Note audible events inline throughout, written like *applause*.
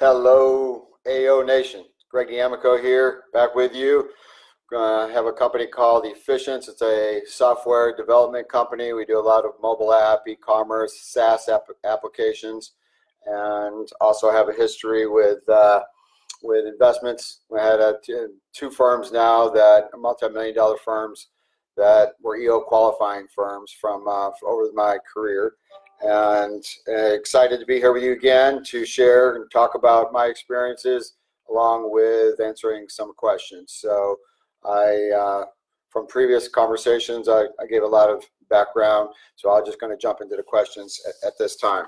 Hello, AO Nation. Greg D'Amico here, back with you. Uh, have a company called Efficience. It's a software development company. We do a lot of mobile app, e-commerce, SaaS app applications, and also have a history with uh, with investments. We had uh, two firms now that multi-million dollar firms that were EO qualifying firms from uh, over my career. And uh, excited to be here with you again to share and talk about my experiences along with answering some questions. So I, uh, from previous conversations, I, I, gave a lot of background. So I'm just going to jump into the questions at, at, this time.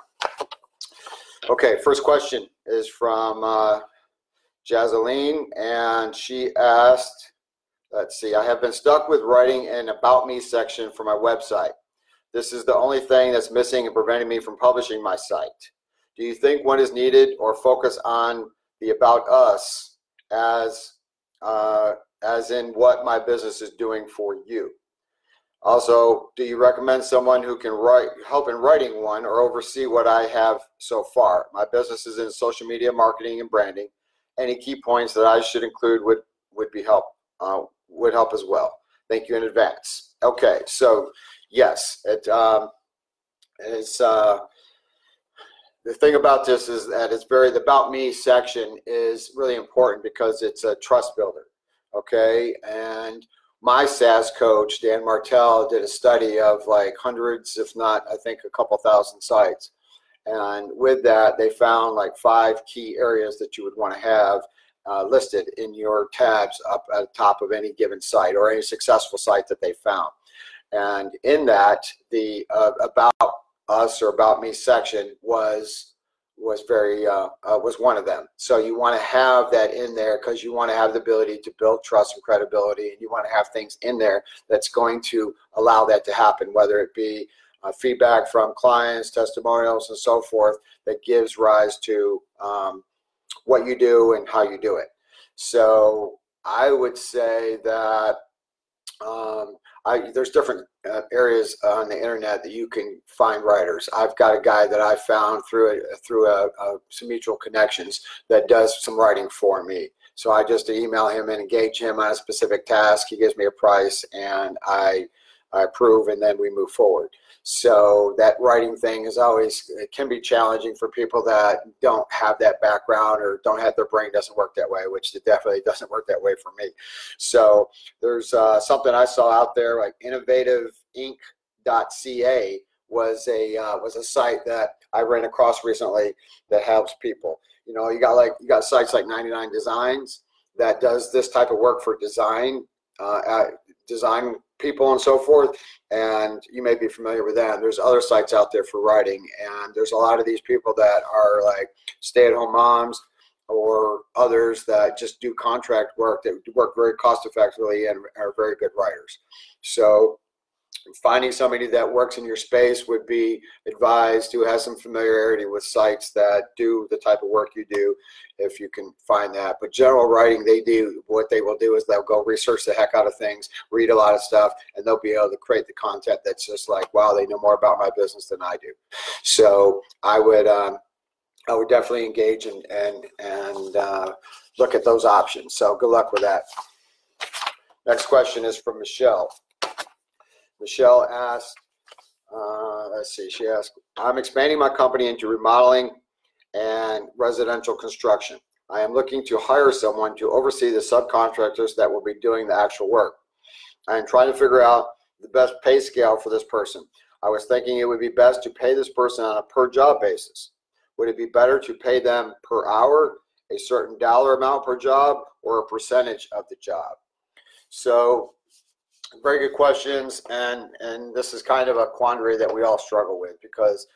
Okay, first question is from uh, Jazeline, and she asked, let's see, I have been stuck with writing an About Me section for my website. This is the only thing that's missing and preventing me from publishing my site. Do you think one is needed or focus on the About Us as, uh, as in what my business is doing for you? Also, do you recommend someone who can write, help in writing one or oversee what I have so far? My business is in social media marketing and branding any key points that I should include would would be help uh, would help as well. Thank you in advance. Okay, so yes, it um, it's uh, the thing about this is that it's very the about me section is really important because it's a trust builder. Okay, and my SaaS coach Dan Martell did a study of like hundreds, if not I think a couple thousand sites and with that, they found like five key areas that you would want to have uh, listed in your tabs up at the top of any given site or any successful site that they found. And in that, the uh, about us or about me section was was very uh, uh, was one of them. So you want to have that in there because you want to have the ability to build trust and credibility, and you want to have things in there that's going to allow that to happen, whether it be uh, feedback from clients, testimonials, and so forth that gives rise to um, what you do and how you do it. So I would say that um, I, there's different uh, areas on the internet that you can find writers. I've got a guy that I found through a, through a, a, some mutual connections that does some writing for me. So I just email him and engage him on a specific task. He gives me a price, and I I approve, and then we move forward. So that writing thing is always it can be challenging for people that don't have that background or don't have their brain doesn't work that way, which it definitely doesn't work that way for me. So there's uh, something I saw out there like innovativeinc.ca was a uh, was a site that I ran across recently that helps people. You know, you got like you got sites like 99 Designs that does this type of work for design uh, design people and so forth. And you may be familiar with that. There's other sites out there for writing, and there's a lot of these people that are like stay-at-home moms or others that just do contract work that work very cost effectively and are very good writers. So finding somebody that works in your space would be advised who has some familiarity with sites that do the type of work you do if you can find that. But general writing they do what they will do is they'll go research the heck out of things read a lot of stuff and they'll be able to create the content that's just like wow they know more about my business than i do. So i would um, i would definitely engage and and and uh, look at those options. So good luck with that. Next question is from michelle Michelle asked, uh, let's see, she asked, I'm expanding my company into remodeling and residential construction. I am looking to hire someone to oversee the subcontractors that will be doing the actual work. I am trying to figure out the best pay scale for this person. I was thinking it would be best to pay this person on a per job basis. Would it be better to pay them per hour, a certain dollar amount per job, or a percentage of the job? So very good questions, and and this is kind of a quandary that we all struggle with because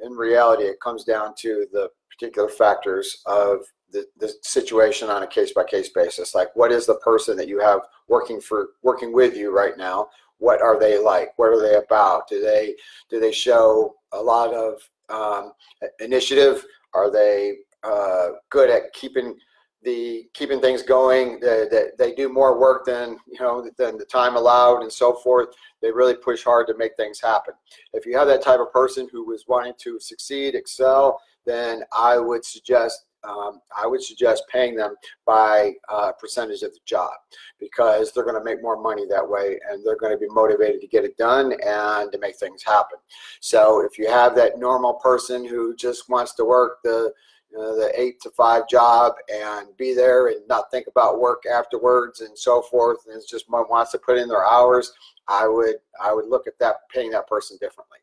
in reality it comes down to the particular factors of the, the situation on a case by case basis. Like, what is the person that you have working for working with you right now? What are they like? What are they about? Do they do they show a lot of um, initiative? Are they uh, good at keeping the keeping things going. They, they, they, do more work than you know than the time allowed and so forth. They really push hard to make things happen. If you have that type of person who is wanting to succeed, excel, then I would suggest um, I would suggest paying them by uh, percentage of the job because they're going to make more money that way and they're going to be motivated to get it done and to make things happen. So if you have that normal person who just wants to work the the eight to five job and be there and not think about work afterwards and so forth. And it's just wants to put in their hours. I would i would look at that paying that person differently.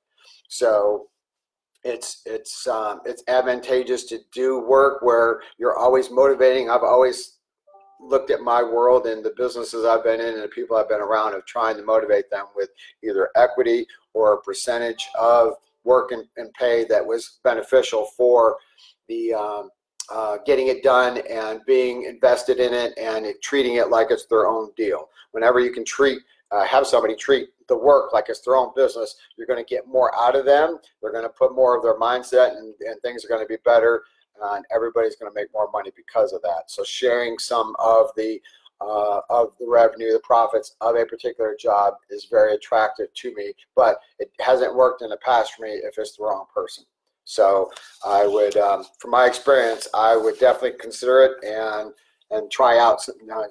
So it's it's um, it's advantageous to do work where you're always motivating. I've always looked at my world and the businesses I've been in and the people I've been around of trying to motivate them with either equity or a percentage of work and, and pay that was beneficial for the um, uh, getting it done and being invested in it and it, treating it like it's their own deal. Whenever you can treat uh, have somebody treat the work like it's their own business, you're going to get more out of them. They're going to put more of their mindset and, and things are going to be better. Uh, and everybody's going to make more money because of that. So sharing some of the uh, of the revenue, the profits of a particular job is very attractive to me, but it hasn't worked in the past for me if it's the wrong person. So I would, um, from my experience, I would definitely consider it and and try out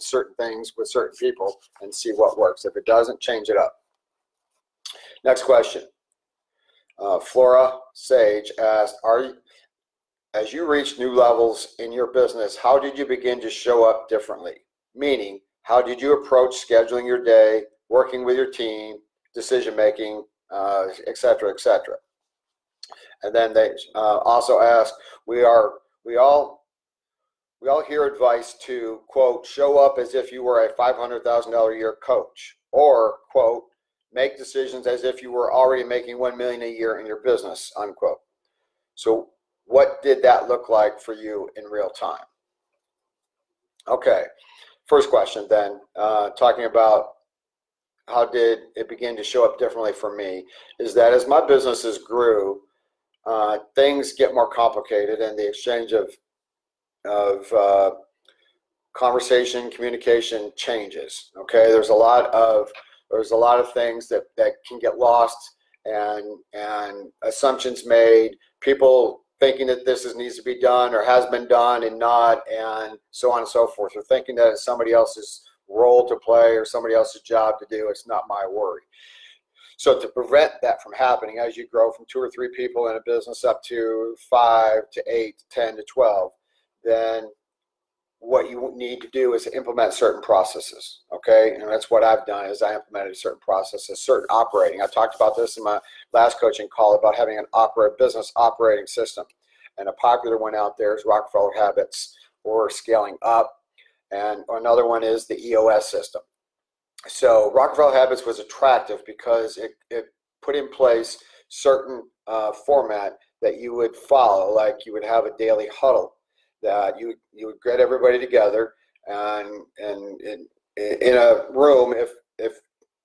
certain things with certain people and see what works. If it doesn't, change it up. Next question. Uh, Flora Sage asked, "Are you, as you reach new levels in your business, how did you begin to show up differently? Meaning, how did you approach scheduling your day, working with your team, decision making, uh, etc.?" et cetera?" And then they uh, also ask, "We are we all we all hear advice to quote show up as if you were a $500,000 a year coach or quote make decisions as if you were already making 1 million a year in your business unquote. So what did that look like for you in real time? Okay first question then uh, talking about how did it begin to show up differently for me is that as my businesses grew uh, things get more complicated and the exchange of of uh, conversation communication changes okay? There's a lot of there's a lot of things that that can get lost and and assumptions made people thinking that this is, needs to be done or has been done and not and so on and so forth or thinking that it's somebody else's role to play or somebody else's job to do it's not my worry so to prevent that from happening as you grow from two or three people in a business up to five to eight to ten to 12 then what you need to do is implement certain processes okay? And that's what i've done is i implemented certain processes certain operating. I talked about this in my last coaching call about having an operate business operating system. And a popular one out there is rockefeller habits or scaling up. And another one is the eos system so rockefeller habits was attractive because it, it put in place certain uh, format that you would follow like you would have a daily huddle that you you would get everybody together and and in, in a room if if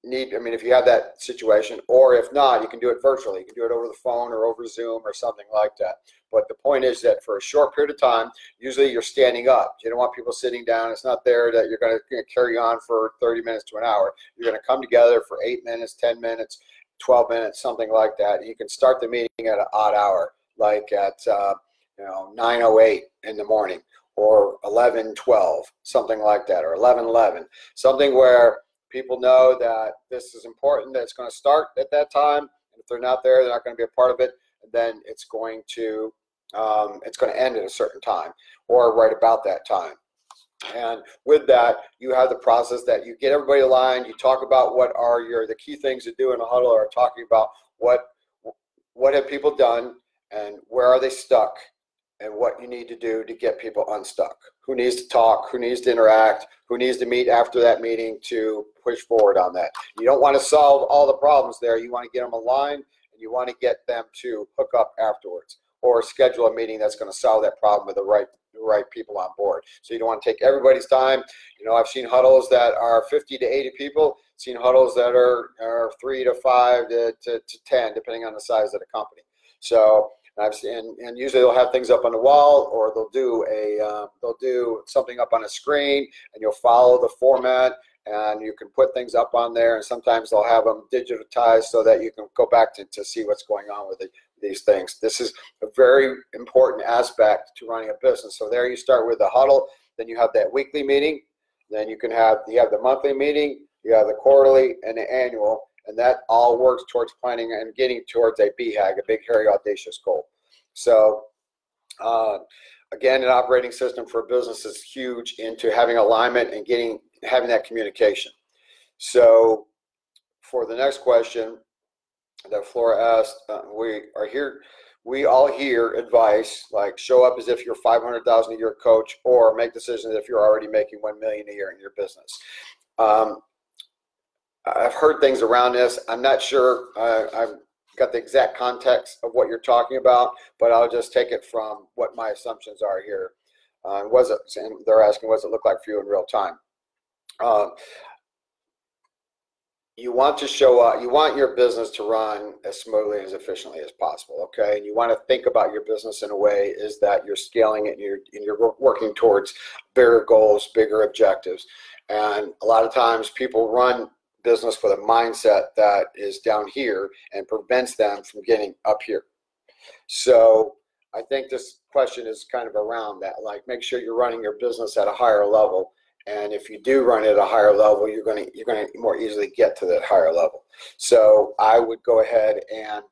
need I mean if you have that situation or if not you can do it virtually. You can do it over the phone or over Zoom or something like that. But the point is that for a short period of time usually you're standing up. You don't want people sitting down. It's not there that you're going to carry on for 30 minutes to an hour. You're going to come together for 8 minutes 10 minutes 12 minutes something like that. You can start the meeting at an odd hour like at uh, you know 908 in the morning or 1112 something like that or 1111 something where people know that this is important that it's going to start at that time and if they're not there they're not going to be a part of it And then it's going to um, it's going to end at a certain time or right about that time. And with that you have the process that you get everybody aligned you talk about what are your the key things to do in a huddle or talking about what what have people done and where are they stuck and what you need to do to get people unstuck. Who needs to talk? Who needs to interact? Who needs to meet after that meeting to push forward on that? You don't want to solve all the problems there. You want to get them aligned and you want to get them to hook up afterwards or schedule a meeting that's going to solve that problem with the right right people on board. So you don't want to take everybody's time. You know, I've seen huddles that are 50 to 80 people, seen huddles that are, are three to five to, to, to 10, depending on the size of the company. So I've seen, and usually they'll have things up on the wall, or they'll do a uh, they'll do something up on a screen, and you'll follow the format, and you can put things up on there. And sometimes they'll have them digitized so that you can go back to, to see what's going on with the these things. This is a very important aspect to running a business. So there you start with the huddle, then you have that weekly meeting, then you can have you have the monthly meeting, you have the quarterly and the annual, and that all works towards planning and getting towards a BHAG, a big, hairy, audacious goal. So, uh, again, an operating system for a business is huge into having alignment and getting having that communication. So, for the next question that Flora asked, uh, we are here. We all hear advice like show up as if you're 500,000 a year coach, or make decisions if you're already making one million a year in your business. Um, I've heard things around this. I'm not sure. Uh, I've got the exact context of what you're talking about, but I'll just take it from what my assumptions are here. Uh, was it? And they're asking, what does it look like for you in real time? Uh, you want to show up. You want your business to run as smoothly and as efficiently as possible. Okay, and you want to think about your business in a way is that you're scaling it and you're and you're working towards bigger goals, bigger objectives. And a lot of times people run business with a mindset that is down here and prevents them from getting up here. So I think this question is kind of around that. Like, make sure you're running your business at a higher level, and if you do run it at a higher level, you're to you're to more easily get to that higher level. So I would go ahead and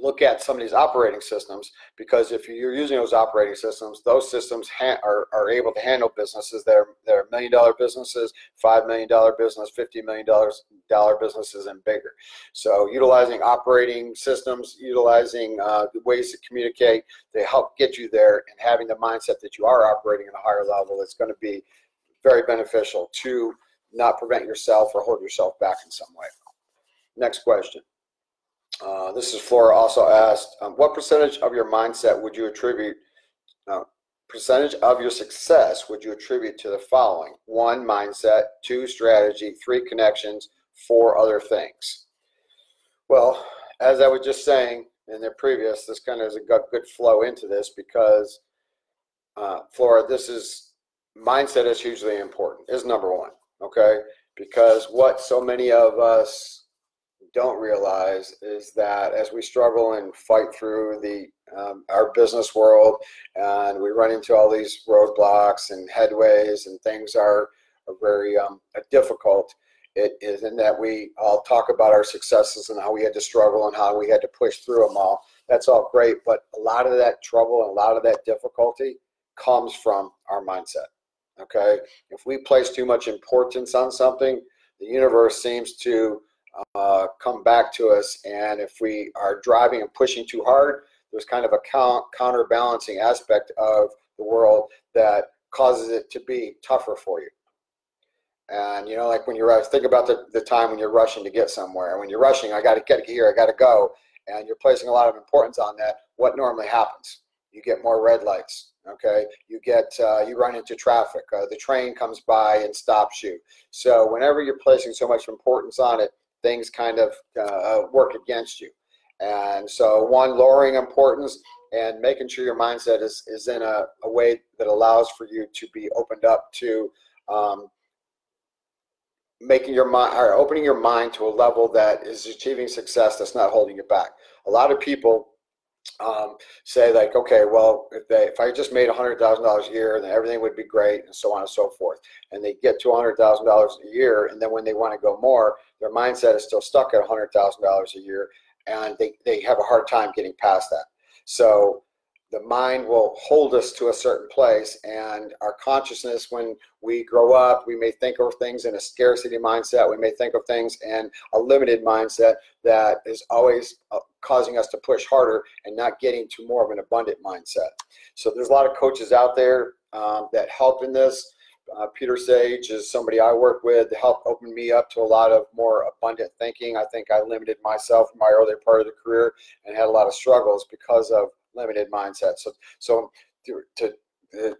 look at some of these operating systems because if you're using those operating systems, those systems ha- are, are able to handle businesses that are, are million dollar businesses, five million dollar business, fifty million dollars dollar businesses, and bigger. So utilizing operating systems, utilizing uh, ways to communicate, they help get you there, and having the mindset that you are operating at a higher level is going to be very beneficial to not prevent yourself or hold yourself back in some way. Next question. Uh, this is Flora also asked, um, what percentage of your mindset would you attribute, uh, percentage of your success would you attribute to the following? One, mindset, two, strategy, three, connections, four, other things. Well, as I was just saying in the previous, this kind of is a good, good flow into this because, uh, Flora, this is, mindset is hugely important, is number one, okay? Because what so many of us don't realize is that as we struggle and fight through the um, our business world and we run into all these roadblocks and headways and things are, are very um, difficult it is in that we all talk about our successes and how we had to struggle and how we had to push through them all that's all great but a lot of that trouble and a lot of that difficulty comes from our mindset okay? If we place too much importance on something the universe seems to uh, come back to us. And if we are driving and pushing too hard, there's kind of a count, counterbalancing aspect of the world that causes it to be tougher for you. And you know, like when you're think about the, the time when you're rushing to get somewhere. When you're rushing, I got to get here, I got to go, and you're placing a lot of importance on that. What normally happens? You get more red lights. Okay, you get uh, you run into traffic. Uh, the train comes by and stops you. So whenever you're placing so much importance on it, things kind of uh, work against you. And so, one, lowering importance and making sure your mindset is, is in a, a way that allows for you to be opened up to um, making your mind or opening your mind to a level that is achieving success that's not holding you back. A lot of people um, say like, okay, well, if they if I just made hundred thousand dollars a year, then everything would be great, and so on and so forth. And they get to hundred thousand dollars a year, and then when they want to go more, their mindset is still stuck at hundred thousand dollars a year, and they they have a hard time getting past that. So the mind will hold us to a certain place and our consciousness when we grow up we may think of things in a scarcity mindset we may think of things in a limited mindset that is always uh, causing us to push harder and not getting to more of an abundant mindset so there's a lot of coaches out there um, that help in this uh, Peter Sage is somebody I work with to help open me up to a lot of more abundant thinking. I think I limited myself in my earlier part of the career and had a lot of struggles because of limited mindset. So, so to, to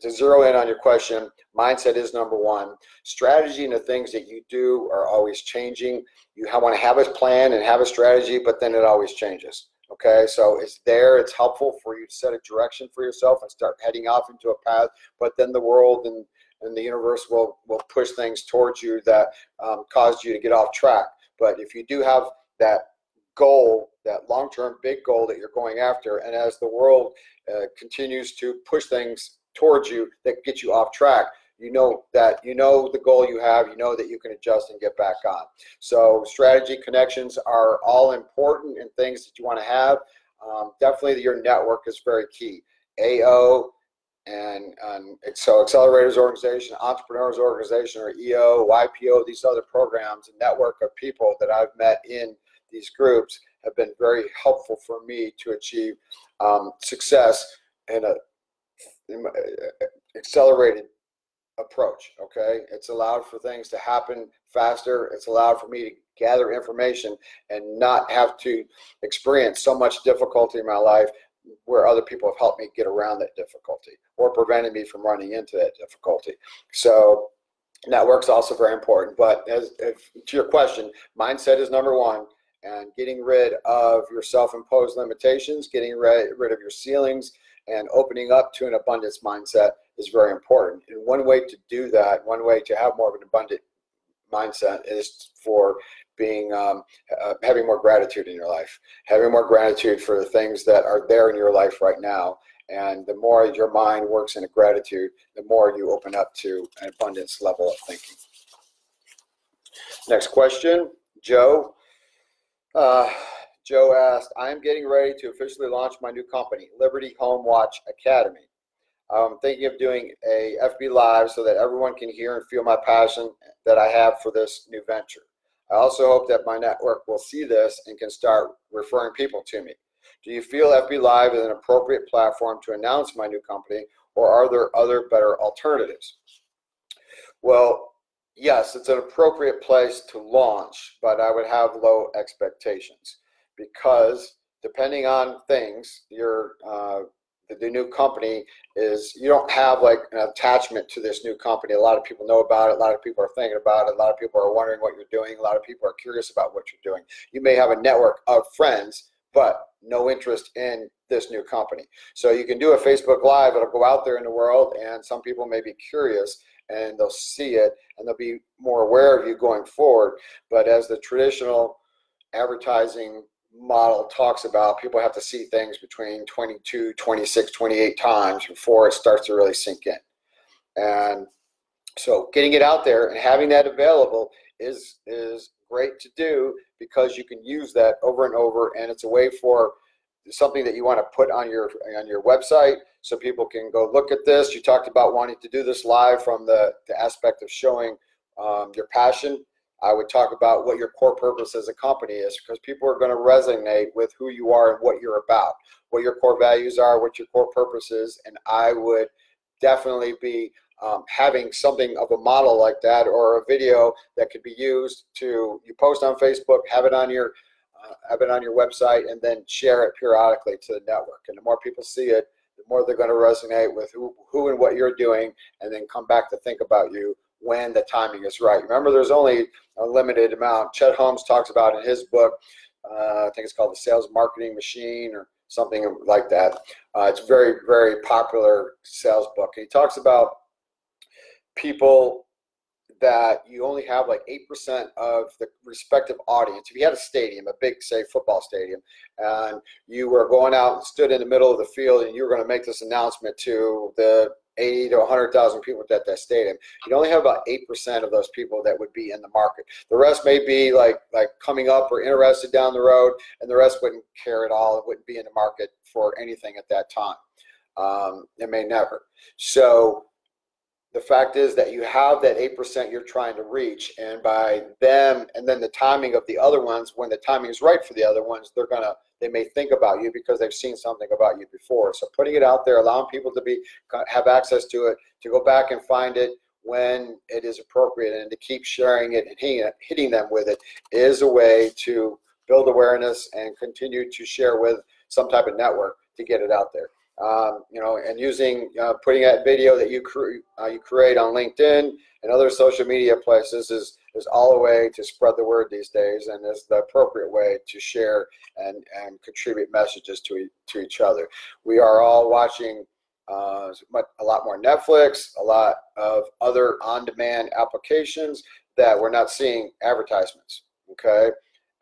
to zero in on your question, mindset is number one. Strategy and the things that you do are always changing. You want to have a plan and have a strategy, but then it always changes. Okay, so it's there. It's helpful for you to set a direction for yourself and start heading off into a path. But then the world and and the universe will will push things towards you that um, caused you to get off track. But if you do have that goal, that long-term big goal that you're going after. And as the world uh, continues to push things towards you that get you off track, you know that you know the goal you have you know that you can adjust and get back on so strategy connections are all important and things that you want to have um, definitely your network is very key ao and, and so accelerators organization entrepreneurs organization or eo ypo these other programs a network of people that i've met in these groups have been very helpful for me to achieve um, success in a accelerated approach. Okay, it's allowed for things to happen faster. It's allowed for me to gather information and not have to experience so much difficulty in my life where other people have helped me get around that difficulty or prevented me from running into that difficulty. So network's also very important. But as if, to your question, mindset is number one. And getting rid of your self-imposed limitations, getting rid, rid of your ceilings, and opening up to an abundance mindset is very important. And one way to do that, one way to have more of an abundant mindset is for being um, uh, having more gratitude in your life, having more gratitude for the things that are there in your life right now. And the more your mind works in a gratitude, the more you open up to an abundance level of thinking. Next question, Joe. Uh, Joe asked, I am getting ready to officially launch my new company, Liberty Home Watch Academy. I'm thinking of doing a FB Live so that everyone can hear and feel my passion that I have for this new venture. I also hope that my network will see this and can start referring people to me. Do you feel FB Live is an appropriate platform to announce my new company, or are there other better alternatives? Well, yes, it's an appropriate place to launch, but I would have low expectations because depending on things, your uh, the new company is you don't have like an attachment to this new company. A lot of people know about it. A lot of people are thinking about it. A lot of people are wondering what you're doing. A lot of people are curious about what you're doing. You may have a network of friends, but no interest in this new company. So you can do a Facebook Live. It'll go out there in the world, and some people may be curious and they'll see it and they'll be more aware of you going forward. But as the traditional advertising model talks about people have to see things between 22 26 28 times before it starts to really sink in. And so getting it out there and having that available is is great to do because you can use that over and over and it's a way for something that you want to put on your on your website so people can go look at this. You talked about wanting to do this live from the, the aspect of showing um, your passion I would talk about what your core purpose as a company is because people are going to resonate with who you are and what you're about, what your core values are, what your core purpose is. And I would definitely be um, having something of a model like that or a video that could be used to you post on Facebook, have it on your uh, have it on your website, and then share it periodically to the network. And the more people see it, the more they're going to resonate with who, who and what you're doing, and then come back to think about you when the timing is right. Remember, there's only a limited amount. Chet Holmes talks about in his book, uh, I think it's called The Sales Marketing Machine or something like that. Uh, it's very, very popular sales book. he talks about people that you only have like 8% of the respective audience. If you had a stadium, a big, say, football stadium, and you were going out and stood in the middle of the field and you were going to make this announcement to the 80 to 100,000 people at that stadium. You'd only have about 8% of those people that would be in the market. The rest may be like like coming up or interested down the road, and the rest wouldn't care at all. It wouldn't be in the market for anything at that time. Um, it may never. So the fact is that you have that 8% you're trying to reach, and by them, and then the timing of the other ones, when the timing is right for the other ones, they're going to they may think about you because they've seen something about you before. So putting it out there, allowing people to be uh, have access to it, to go back and find it when it is appropriate, and to keep sharing it and hitting, hitting them with it is a way to build awareness and continue to share with some type of network to get it out there. Um, you know, and using uh, putting that video that you cre- uh, you create on LinkedIn and other social media places is is all a way to spread the word these days and is the appropriate way to share and, and contribute messages to, to each other. We are all watching uh, a lot more Netflix, a lot of other on-demand applications that we're not seeing advertisements, okay?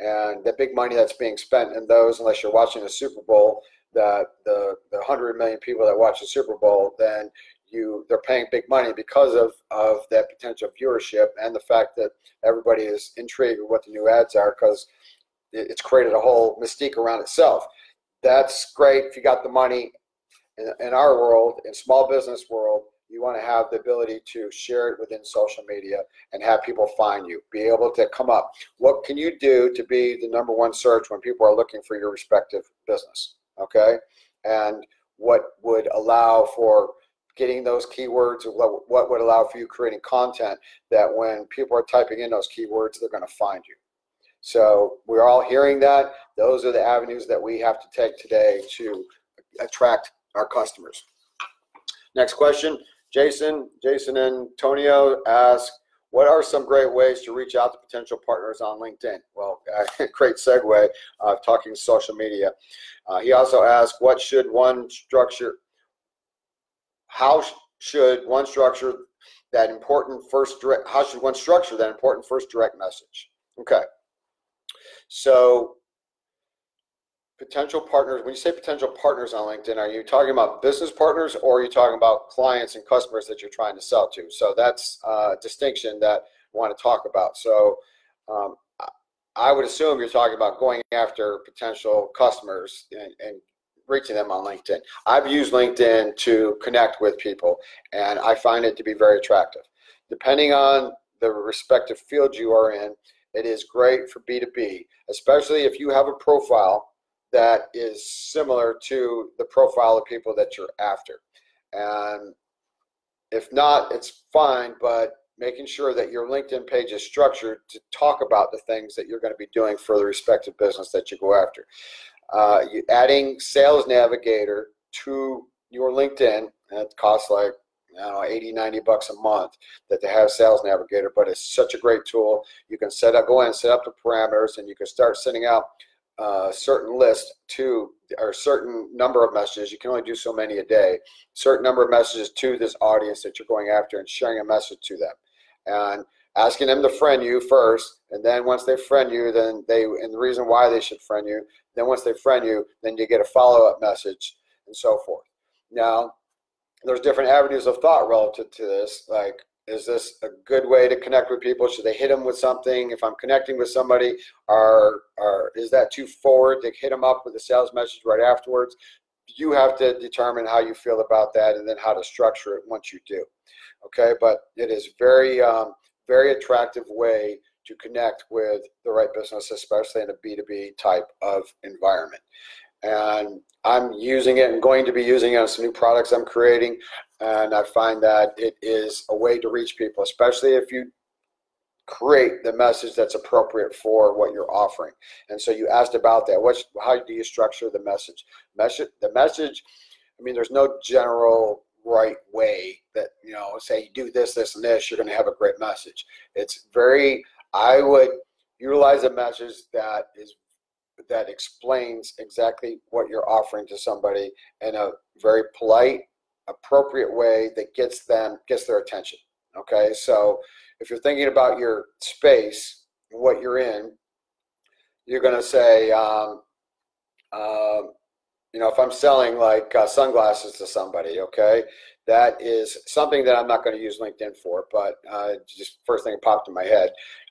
and the big money that's being spent in those, unless you're watching the Super Bowl, the the the 100 million people that watch the Super Bowl, then you they're paying big money because of of that potential viewership and the fact that everybody is intrigued with what the new ads are because it's created a whole mystique around itself. That's great if you got the money. In, in our world, in small business world, you want to have the ability to share it within social media and have people find you, be able to come up. What can you do to be the number one search when people are looking for your respective business? Okay. And what would allow for getting those keywords, what would allow for you creating content that when people are typing in those keywords, they're going to find you. So we're all hearing that. Those are the avenues that we have to take today to attract our customers. Next question. Jason, Jason and Antonio asks, what are some great ways to reach out to potential partners on LinkedIn? Well, *laughs* great segue of uh, talking social media. Uh, he also asked, what should one structure, how should one structure that important first direct, how should one structure that important first direct message? Okay. So potential partners, when you say potential partners on LinkedIn, are you talking about business partners or are you talking about clients and customers that you're trying to sell to? So that's a distinction that I want to talk about. So um, I would assume you're talking about going after potential customers and, and reaching them on LinkedIn. I've used LinkedIn to connect with people and I find it to be very attractive. Depending on the respective field you are in, it is great for B2B, especially if you have a profile that is similar to the profile of people that you're after. And if not, it's fine, but making sure that your LinkedIn page is structured to talk about the things that you're going to be doing for the respective business that you go after. Uh, you, adding Sales Navigator to your LinkedIn, it costs like I don't know, 80, 90 bucks a month that they have Sales Navigator, but it's such a great tool. You can set up, go in and set up the parameters, and you can start sending out certain list to or certain number of messages. You can only do so many a day. Certain number of messages to this audience that you're going after and sharing a message to them, and asking them to friend you first, and then once they friend you, then they and the reason why they should friend you. Then once they friend you, then you get a follow up message and so forth. Now, there's different avenues of thought relative to this, like is this a good way to connect with people? Should they hit them with something? If I'm connecting with somebody, are, are is that too forward to hit them up with a sales message right afterwards? You have to determine how you feel about that and then how to structure it once you do. Okay, but it is very, um, very attractive way to connect with the right business, especially in a B2B type of environment and I'm using it and going to be using it on some new products I'm creating. And I find that it is a way to reach people, especially if you create the message that's appropriate for what you're offering. And so you asked about that. What's, how do you structure the message? Message the message. I mean, there's no general right way that you know say you do this, this, and this. You're going to have a great message. It's very. I would utilize a message that is that explains exactly what you're offering to somebody in a very polite, appropriate way that gets them gets their attention. Okay, so if you're thinking about your space, what you're in, you're going to say, um, uh, you know, if I'm selling like uh, sunglasses to somebody, okay, that is something that I'm not going to use LinkedIn for, but uh, just first thing that popped in my head.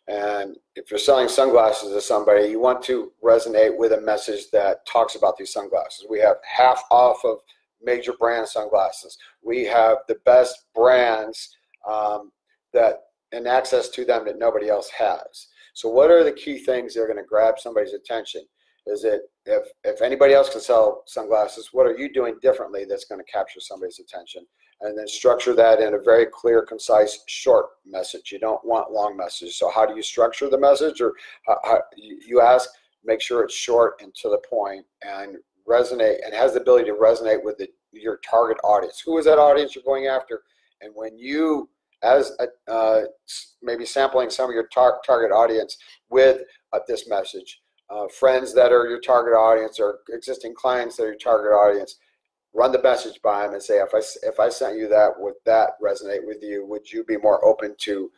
And if you're selling sunglasses to somebody, you want to resonate with a message that talks about these sunglasses. We have half off of major brand sunglasses. We have the best brands um, that and access to them that nobody else has. So, what are the key things that are going to grab somebody's attention? Is it if if anybody else can sell sunglasses, what are you doing differently that's going to capture somebody's attention? And then structure that in a very clear, concise, short message. You don't want long messages. So how do you structure the message? Or how, how, you ask, make sure it's short and to the point and resonate and has the ability to resonate with the, your target audience. Who is that audience you're going after? And when you, as a, uh, maybe sampling some of your tar- target audience with uh, this message, uh, friends that are your target audience or existing clients that are your target audience, run the message by them and say, if I if I sent you that, would that resonate with you? Would you be more open to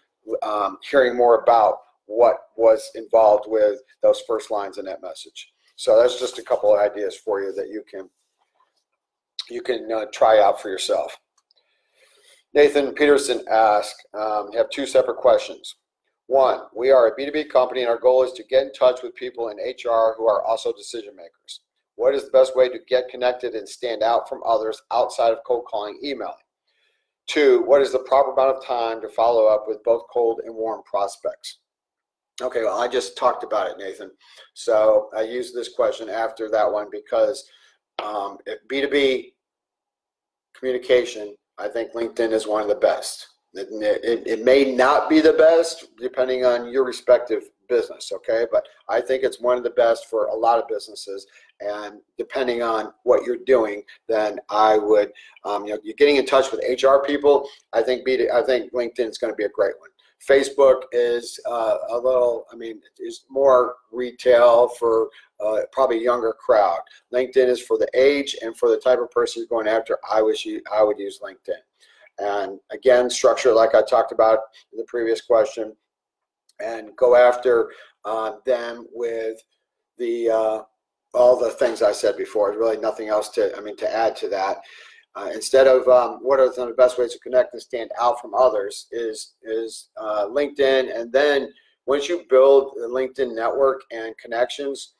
um, hearing more about what was involved with those first lines in that message. So that's just a couple of ideas for you that you can you can uh, try out for yourself. Nathan Peterson asked, um, have two separate questions. One, we are a B2B company and our goal is to get in touch with people in HR who are also decision makers. What is the best way to get connected and stand out from others outside of cold calling, emailing? Two, what is the proper amount of time to follow up with both cold and warm prospects? Okay, well, I just talked about it, Nathan. So I used this question after that one because um, B2B communication, I think LinkedIn is one of the best. It, it, it, may not be the best depending on your respective business, okay? But I think it's one of the best for a lot of businesses. And depending on what you're doing, then I would, um, you know, you're getting in touch with HR people. I think be, I think LinkedIn is going to be a great one. Facebook is uh, a little, I mean, is more retail for uh, probably a younger crowd. LinkedIn is for the age and for the type of person you're going after. I was I would use LinkedIn. And again, structure like I talked about in the previous question, and go after uh, them with the uh, all the things I said before. There's really nothing else to I mean to add to that. Uh, instead of um, what are some of the best ways to connect and stand out from others is is uh, LinkedIn, and then once you build the LinkedIn network and connections,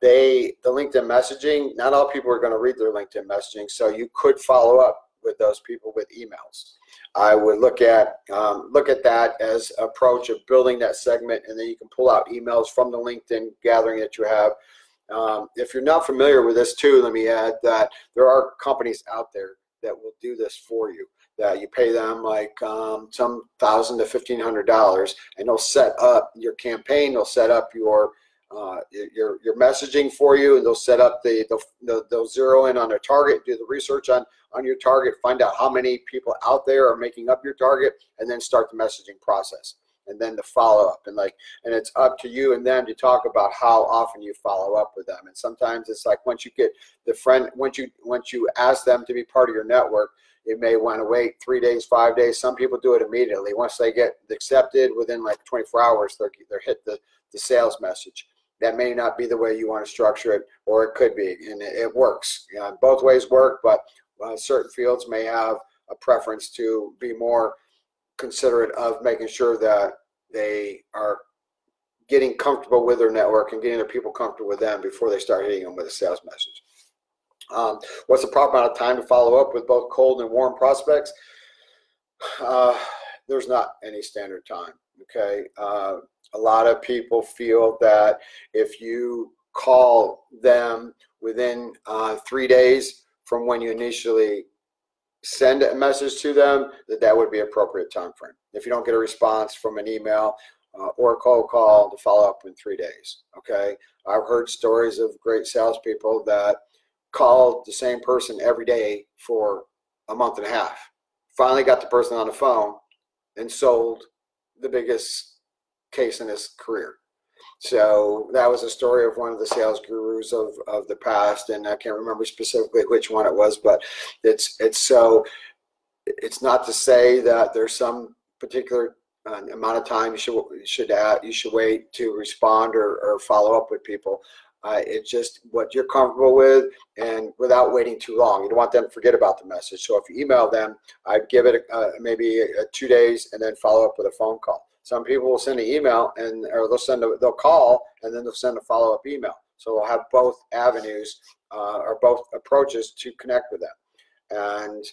they the LinkedIn messaging. Not all people are going to read their LinkedIn messaging, so you could follow up with those people with emails. I would look at um, look at that as approach of building that segment, and then you can pull out emails from the LinkedIn gathering that you have um, if you're not familiar with this too, let me add that there are companies out there that will do this for you. That you pay them like um, some thousand to fifteen hundred dollars, and they'll set up your campaign. They'll set up your uh, your your messaging for you, and they'll set up the they'll, they'll zero in on a target, do the research on on your target, find out how many people out there are making up your target, and then start the messaging process and then the follow up. And like and it's up to you and them to talk about how often you follow up with them. And sometimes it's like once you get the friend once you once you ask them to be part of your network you may want to wait three days five days. Some people do it immediately. Once they get accepted within like 24 hours they're, they're hit the, the sales message. That may not be the way you want to structure it or it could be and it, it works. You know, both ways work but uh, certain fields may have a preference to be more considerate of making sure that they are getting comfortable with their network and getting their people comfortable with them before they start hitting them with a sales message. Um, what's the proper amount of time to follow up with both cold and warm prospects? Uh, there's not any standard time. Okay. Uh, a lot of people feel that if you call them within uh, three days from when you initially send a message to them, that that would be appropriate time frame. If you don't get a response from an email uh, or a cold call, to follow up in three days. Okay, I've heard stories of great salespeople that called the same person every day for a month and a half. Finally, got the person on the phone and sold the biggest case in his career. So that was a story of one of the sales gurus of, of the past, and I can't remember specifically which one it was, but it's it's so it's not to say that there's some particular uh, amount of time you should should add, you should wait to respond or, or follow up with people. Uh, it's just what you're comfortable with, and without waiting too long. You don't want them to forget about the message. So if you email them, I'd give it uh, maybe a two days, and then follow up with a phone call. Some people will send an email and or they'll send a, they'll call and then they'll send a follow up email. So we'll have both avenues uh, or both approaches to connect with them, and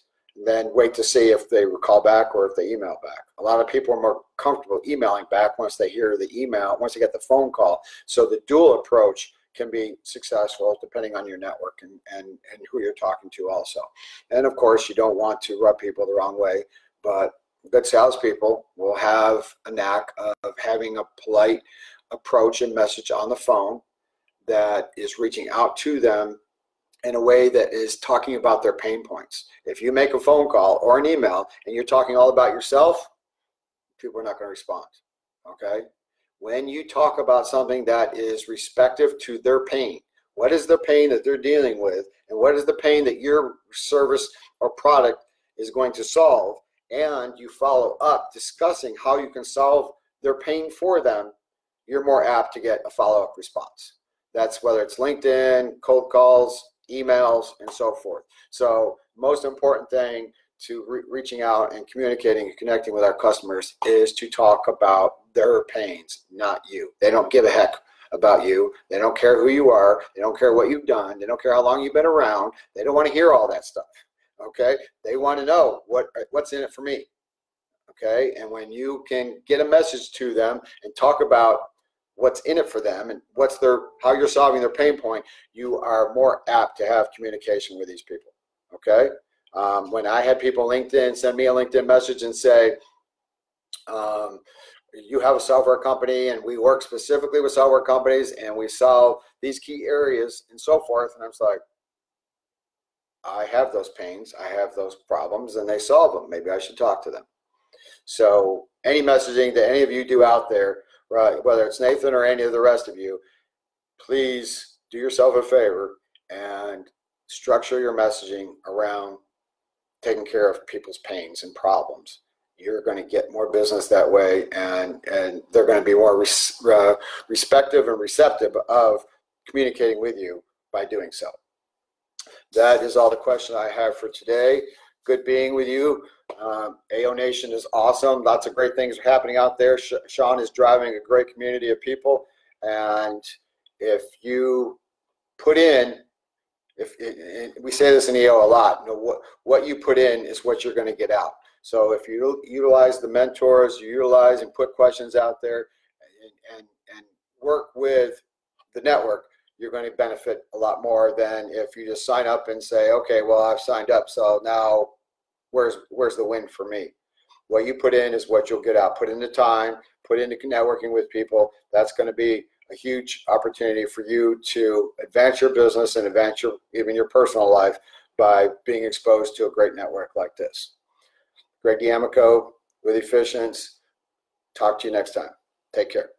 then wait to see if they call back or if they email back. A lot of people are more comfortable emailing back once they hear the email, once they get the phone call. So the dual approach can be successful depending on your network and, and, and who you're talking to also. And of course, you don't want to rub people the wrong way, but good salespeople will have a knack of having a polite approach and message on the phone that is reaching out to them in a way that is talking about their pain points. If you make a phone call or an email and you're talking all about yourself, people are not going to respond. Okay? When you talk about something that is respective to their pain, what is the pain that they're dealing with, and what is the pain that your service or product is going to solve, and you follow up discussing how you can solve their pain for them, you're more apt to get a follow-up response. That's whether it's LinkedIn, cold calls, emails, and so forth. So most important thing to re- reaching out and communicating and connecting with our customers is to talk about their pains, not you. They don't give a heck about you. They don't care who you are. They don't care what you've done. They don't care how long you've been around. They don't want to hear all that stuff. Okay? They want to know what what's in it for me. Okay? And when you can get a message to them and talk about what's in it for them and what's their how you're solving their pain point, you are more apt to have communication with these people. Okay? Um, when I had people LinkedIn send me a LinkedIn message and say, um, you have a software company and we work specifically with software companies and we solve these key areas and so forth. And I was like, I have those pains, I have those problems, and they solve them. Maybe I should talk to them. So, any messaging that any of you do out there, right, whether it's Nathan or any of the rest of you, please do yourself a favor and structure your messaging around taking care of people's pains and problems you're going to get more business that way and and they're going to be more res, uh, respective and receptive of communicating with you by doing so that is all the questions i have for today. Good being with you. Um, ao nation is awesome. Lots of great things are happening out there. Sh- Shawn is driving a great community of people. And if you put in if it, it, we say this in EO a lot, you know, what, what you put in is what you're going to get out. So if you utilize the mentors, you utilize and put questions out there and, and, and work with the network, you're going to benefit a lot more than if you just sign up and say, okay, well, I've signed up. So now where's, where's the win for me? What you put in is what you'll get out. Put in the time, put into networking with people. That's going to be a huge opportunity for you to advance your business and advance your even your personal life by being exposed to a great network like this. Greg D'Amico with Efficience. Talk to you next time. Take care.